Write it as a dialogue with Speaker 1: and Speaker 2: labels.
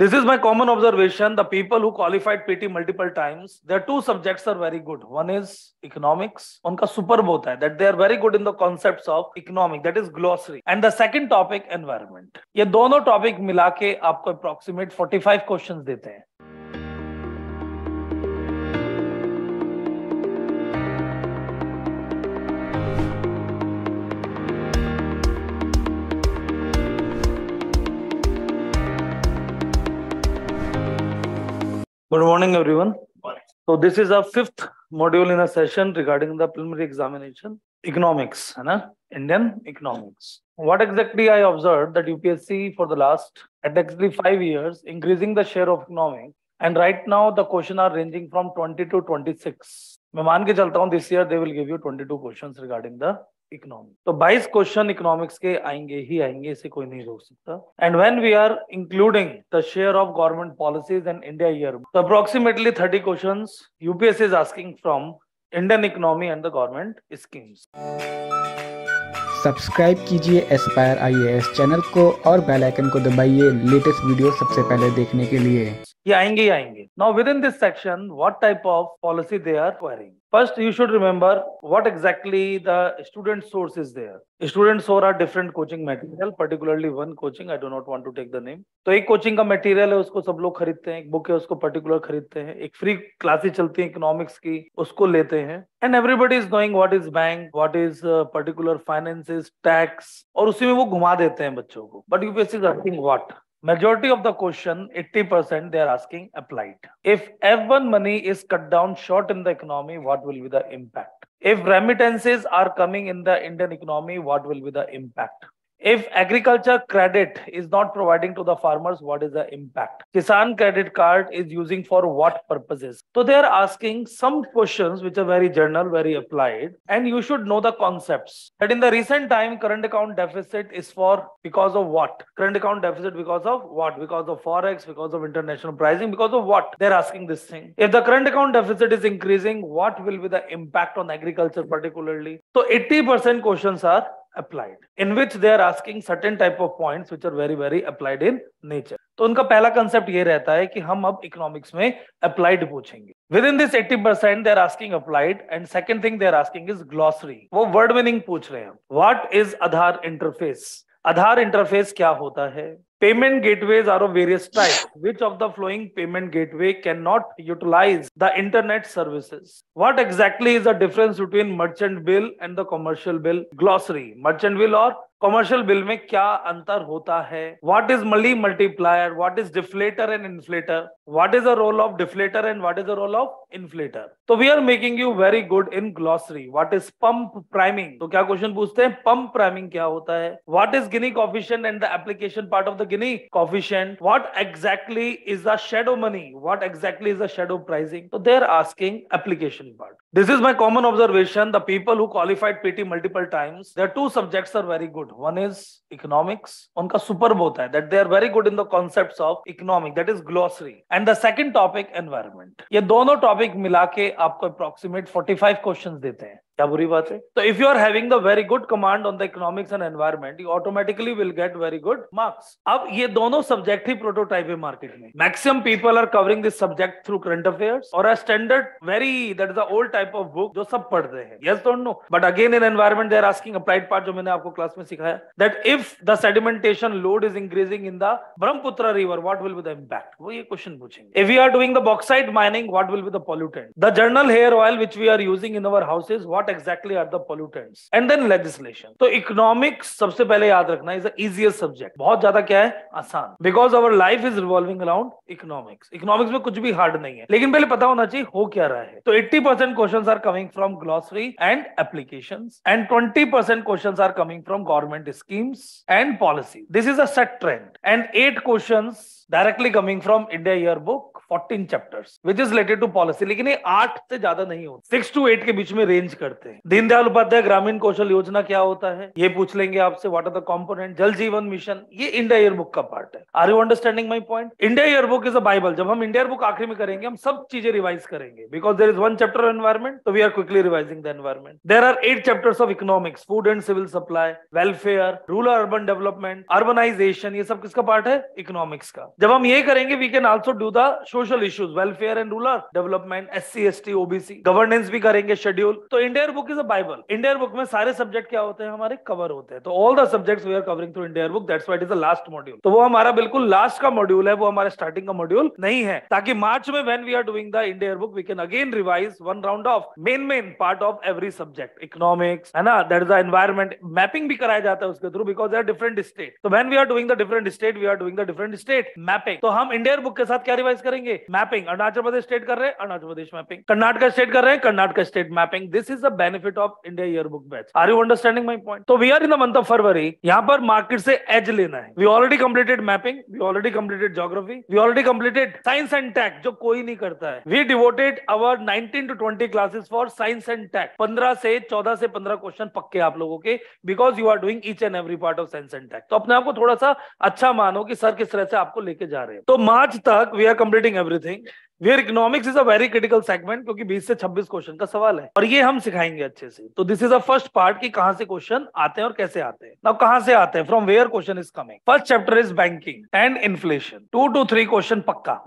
Speaker 1: This is my common observation. The people who qualified PT multiple times, their two subjects are very good. One is economics. उनका superb होता है that they are very good in the concepts of economic, that is glossary. And the second topic environment. ये दोनों topic मिला के आपको approximate 45 questions देते हैं. Good morning, everyone. So this is our fifth module in a session regarding the preliminary examination, economics, है ना? Indian economics. What exactly I observed that UPSC for the last at actually five years increasing the share of economics, and right now the question are ranging from 20 to 26. मैं मान के चलता हूँ this year they will give you 22 questions regarding the Economic तो 22 question economics के आएँगे ही आएँगे इसे कोई नहीं रोक सकता। And when we are including the share of government policies and India year तो approximately 30 questions UPSC is asking from Indian economy and the government schemes
Speaker 2: subscribe कीजिए एस्पायर आईएएस चैनल को और बेल आइकन को दबाइए latest video सबसे पहले देखने के लिए।
Speaker 1: ये आएँगे ही आएँगे। Now within this section what type of policy they are querying First, you should remember what exactly the student source is there. Student source are different coaching material, particularly one coaching. I do not want to take the name. तो एक coaching का material है उसको सब लोग खरीदते हैं एक बुक है उसको पर्टिकुलर खरीदते हैं एक फ्री क्लासेस चलती है इकोनॉमिक्स की उसको लेते हैं and everybody is knowing what is bank what is particular finance tax और उसी में वो घुमा देते हैं बच्चों को but UPSC is asking what Majority of the question, 80%, they are asking applied. If F1 money is cut down short in the economy, what will be the impact? If remittances are coming in the Indian economy, what will be the impact? If agriculture credit is not providing to the farmers what is the impact? Kisan credit card is using for what purposes? So they are asking some questions which are very general very applied and you should know the concepts. That in the recent time current account deficit is for because of what? Current account deficit because of what? Because of forex because of international pricing because of what? They're asking this thing. If the current account deficit is increasing what will be the impact on agriculture particularly? So 80% questions are applied, in which they are asking certain type of points which are very very applied in nature. तो उनका पहला concept ये रहता है कि हम अब economics में अप्लाइड पूछेंगे। Within this 80 percent they are asking applied and second thing they are asking is glossary वो वर्ड मीनिंग पूछ रहे हैं। What is Aadhaar interface Aadhaar interface क्या होता है? Payment gateways are of various types. Which of the following payment gateway cannot utilize the internet services? What exactly is the difference between merchant bill and the commercial bill? Glossary. Merchant bill or commercial bill में क्या अंतर होता है? What is multi multiplier what is deflator and inflator what is the role of deflator and what is the role of inflator तो we are making you very good in glossary what is pump priming तो क्या question पूछते हैं? Pump priming क्या होता है? What is Gini coefficient and the application part of the Gini coefficient what exactly is the shadow money what exactly is the shadow pricing तो they are asking application part this is my common observation the people who qualified PT multiple times their two subjects are very good one is economics उनका super होता है. That they are very good in the concept of economic that is glossary and the second topic environment ये दोनों topic मिला के आपको approximate 45 questions देते हैं. क्या बुरी बात है? तो if you are having the very good command on the economics and environment you automatically will get very good marks अब ये दोनों सब्जेक्ट ही प्रोटोटाइप है मार्केट में। Maximum people are covering this subject through current affairs और a standard very that is the old type of book जो सब पढ़ते हैं। Yes don't know but again in environment they are asking applied part जो मैंने आपको class में सिखाया that if the sedimentation load is increasing in the Brahmaputra river what will be the impact वो ये क्वेश्चन पूछेंगे। If we are doing the bauxite mining what will be the pollutant the general hair oil which we are using in our houses what exactly are the pollutants. And then legislation. तो economics सबसे पहले याद रखना is easiest subject बहुत ज़्यादा क्या है आसान because our life is revolving around economics economics में कुछ भी हार्ड नहीं है लेकिन पहले पता होना चाहिए हो क्या रहा है तो 80 percent question are coming from glossary and application and 20 percent question are coming from government schemes and policy this is a set trend and eight question directly coming from India India book fourteen chapters which is related to policy लेकिन ये आठ से ज़्यादा नहीं होता six to eight के बीच में range करते हैं। दीनदयाल उपाध्याय ग्रामीण कौशल योजना क्या होता है? ये पूछ लेंगे आपसे व्हाट आर द कंपोनेंट जल जीवन मिशन, ये इंडिया ईयर बुक का पार्ट है। Are you understanding my point India year book is a Bible जब हम इंडिया बुक आखिरी में करेंगे, हम सब चीज़ें रिवाइज करेंगे। Because there is one chapter environment तो we are quickly revising the environment there are eight chapters of economics food and civil supply welfare rural urban development urbanisation ये सब किसका पार्ट है? इकोनॉमिक्स का। जब हम ये करेंगे we can also do the social issues welfare and rural development S C S T OBC governance भी करेंगे शेड्यूल तो Indian book is a bible India year book में सारे सब्जेक्ट क्या होते हैं? हमारे कवर होते हैं। तो all the subjects we are covering through Indian book that's what is the last module तो वो हमारा बिल्कुल लास्ट का मॉड्यूल है, वो हमारा स्टार्टिंग का मॉड्यूल नहीं है। ताकि मार्च में when we are doing the Indian book we can again revise one round of main main part of every subject economics है ना? That is the environment mapping भी कराया जाता है उसके through because are different state तो when we are doing the different state we are doing the different state mapping तो हम इंडियन बुक के साथ क्या रिवाइज करेंगे? मैपिंग अरुणाचल प्रदेश स्टेट कर रहे हैं अरुणाचल प्रदेश मैपिंग कर्नाटक स्टेट कर रहे हैं Karnataka state mapping this is the benefit of India year book batch are you understanding my point तो we are in the month of February यहाँ पर मार्केट से एज लेना है. We already completed mapping we already completed geography we already completed science and tech जो कोई नहीं करता है. We devoted our 19 to 20 classes for science and tech 15 से 14 से 15 क्वेश्चन पक्के आप लोगों के because you are doing each and every part of science and tech तो अपने आप को थोड़ा सा अच्छा मानो कि सर किस तरह से आपको लेके जा रहे हैं. तो मार्च तक we are completing everything where economics is a very critical segment क्योंकि 20 से 26 क्वेश्चन का सवाल है। और ये हम सिखाएँगे अच्छे से। तो this is a first part कि कहाँ से क्वेश्चन आते हैं और कैसे आते हैं। नाउ कहाँ से आते हैं? From where question is coming first chapter is banking and inflation two two three question पक्का।